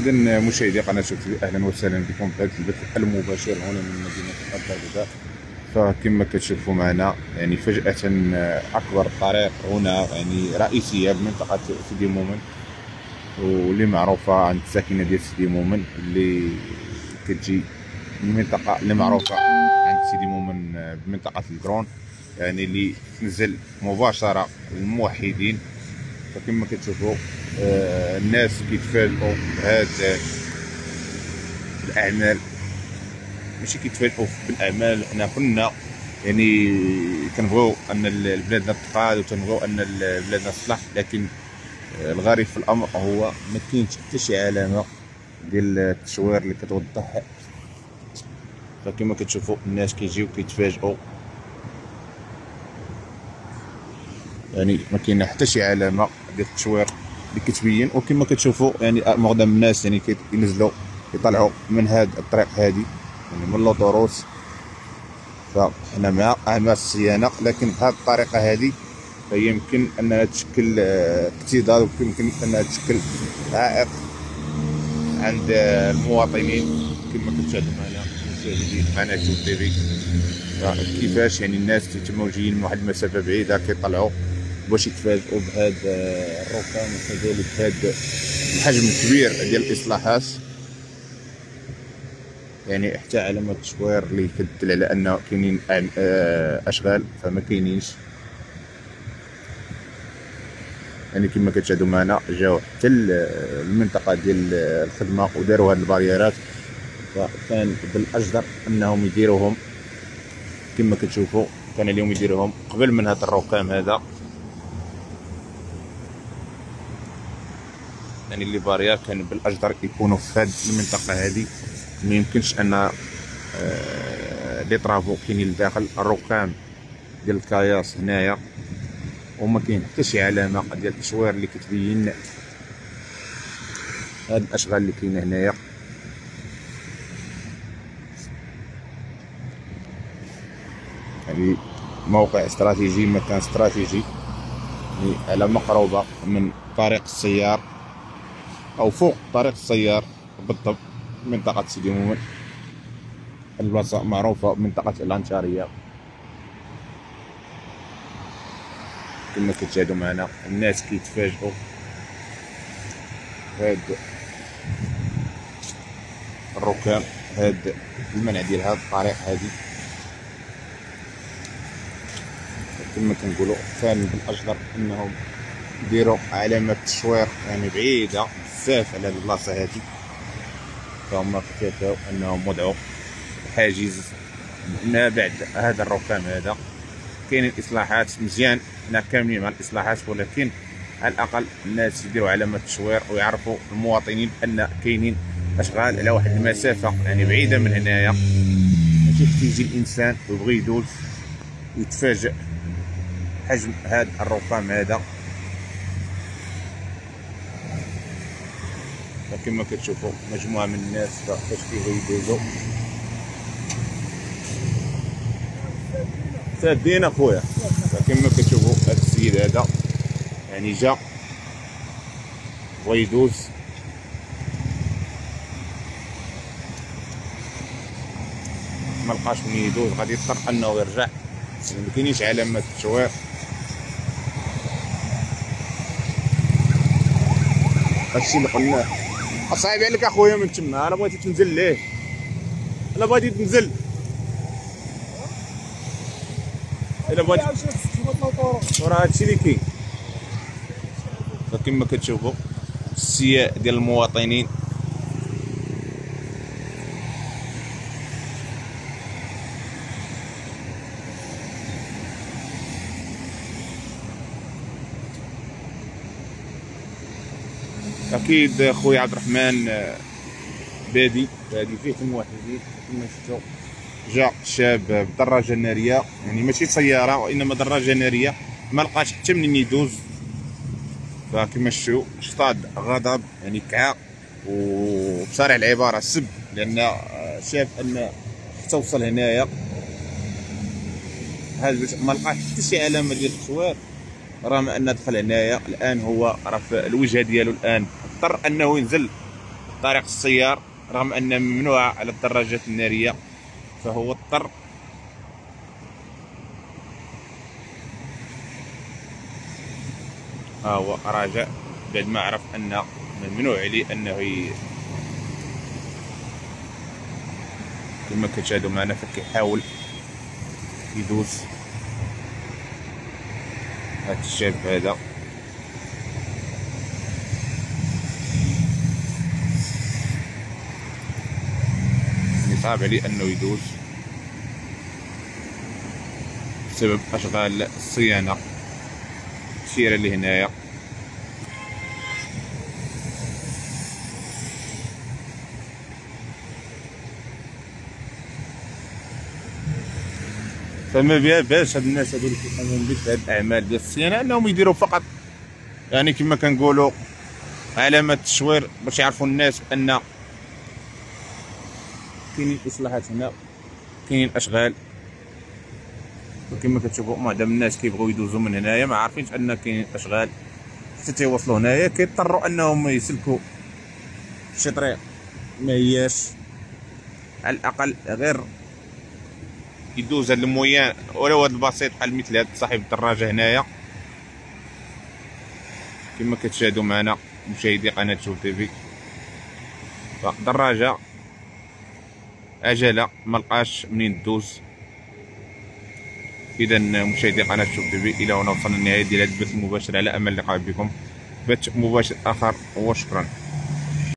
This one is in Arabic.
اذا مشاهدي قناة شوف أهلا وسهلا بكم في هذا البث المباشر هنا من مدينة البغداد فكما كتشوفوا معنا يعني فجأة أكبر طريق هنا يعني رئيسيه بمنطقه سيدي مومن. واللي معروفة عند الساكنة ديال سيدي مومن اللي كتجي المنطقة اللي معروفة عند سيدي مومن بمنطقة الدرون يعني اللي تنزل مباشرة للموحدين. فكما كتشوفوا آه، الناس كيتفاجئوا بهاد الأعمال. ماشي كيتفاجئوا بالأعمال. حنا كنا يعني كنبغيو أن بلادنا تقاد وتنبغيو أن بلادنا تصلح لكن آه، الغريب في الأمر هو ما كاينش حتى شي علامة ديال التشوير اللي كتوضح. فكما كتشوفوا الناس كيجيو كيتفاجئوا. يعني ما كاين حتى شي علامة. ديال التشوير اللي كتبين. وكما كتشوفوا يعني معظم الناس يعني كينزلوا يطلعوا من هذا الطريق هذه يعني من l'autoroute فحنا مع اعمال الصيانه لكن بهذه الطريقة هذه فيمكن انها تشكل اكتضاد ويمكن أنها تشكل عائق عند المواطنين. كما كتشاهدوا معنا مشاهدين قناة شوف تيفي. كيفاش يعني الناس تيتموا جايين من واحد المسافة بعيدة كيطلعوا باش يتفاجئوا بهذا الركام وكذلك هذا الحجم الكبير ديال الاصلاحات يعني حتى علامات التشوير اللي كتدل على أنه كاينين آه، أشغال فما كاينينش. يعني كما كتشاهدوا معنا جاو حتى المنطقة ديال الخدمة وداروا هاد الباريرات. فكان بالأجدر أنهم يديروهم. كما كتشوفوا كان اليوم يديروهم قبل من هذا الركام هذا. يعني اللي باريا كان بالأجدر يكونوا في هذه المنطقة هذه ما يمكنش أن آه، لي طرافو كاينين لداخل. الركام ديال الكاياس هنايا وما كاين حتى شي علامة ديال التشوير اللي كتبين هاد الأشغال اللي كاينة هنايا. يعني موقع استراتيجي مكان استراتيجي يعني على مقربه من طريق السيار أو فوق طريق السيار بالضبط منطقة سيدي مومن. البلاصة معروفة منطقة الأنشارية. كما كتشاهدوا معنا الناس كيتفاجئوا. هاد الركام هاد المنع ديال هاد الطريق هادي. كما كنقولوا كان بالأجدر إنهم يديروا علامات التشوير يعني بعيدة. بزاف على البلاصة هادي. فهم كيتفاو أنهم وضعوا حاجز ما بعد هذا الركام هذا. كاين الإصلاحات مزيان حنا كاملين مع الإصلاحات ولكن على الأقل الناس يديروا علامة التشوير ويعرفوا المواطنين بان كاينين أشغال على واحد المسافة. يعني بعيدة من هنايا. ماشي تيجي الإنسان ويبغي يدوز ويتفاجئ حجم هذا الركام هذا. كما كتشوفوا مجموعة من الناس فاش كيبغيو يدوزوا سادين أخويا. كما كتشوفوا هذا السيد هذا يعني جا بغى يدوز. ما لقاش منين يدوز. غادي يضطر أنه يرجع. ما كاينينش علامات التشوير هادشي اللي قلناه. صعيب عليك اخويا من تما أنا بغيتي تنزل ليه؟ أنا بغيتي تنزل. إلا بغيتي وراه هادشي اللي كاين. فكما كتشوفوا السياء ديال المواطنين أكيد خويا عبد الرحمن آه، بادي بادي فيه الموحدين كما شفتوا جا شاب بدراجة ناريه يعني ماشي سيارة وإنما دراجة ناريه ما لقاش حتى منين يدوز. فكما شفتوا اشتاد غضب يعني كعا وبصريح العبارة سب لأن آه، شاف أن حتى وصل هنايا. هذا ما لقاش حتى شي علامه ديال التصوير. رغم أن دخل هنايا الآن هو راه في الوجهه ديالو الآن. اضطر أنه ينزل طريق السيار رغم أن ممنوع على الدراجات النارية. فهو اضطر ها هو راجع بعد ما عرف أن ممنوع عليه أنه ي... كما كتشاهدوا معنا فكيحاول يدوز. هاد الشاب هذا. صعب عليه إنه يدوز. بسبب أشغال الصيانة. الشيره اللي هنايا. فما بها باش هاد الناس هادو اللي كيقوموا بهاد الأعمال ديال الصيانة أنهم يديروا فقط يعني كما كنقولوا علامة التشوير باش يعرفوا الناس أن كاينين إصلاحات هنا كاينين أشغال. وكما كتشوفوا معظم الناس كيبغيو يدوزوا من هنايا ما عارفينش أن كاينين أشغال. حتى تيوصلوا هنايا كيضطروا أنهم يسلكوا شي طريق ما هياش على الأقل غير يدوز هاد ال moyen. ولو هاد البسيط بحال مثل هاد صاحب الدراجة هنايا. كما كتشاهدوا معنا مشاهدي قناة شوف تيفي دراجة. عجله ملقاش منين دوز إذا مشاهدي قناة شوف تيفي إلى هنا وصلنا للنهاية ديال هذا البث المباشر. على أمل اللقاء بكم. بث مباشر آخر وشكرا.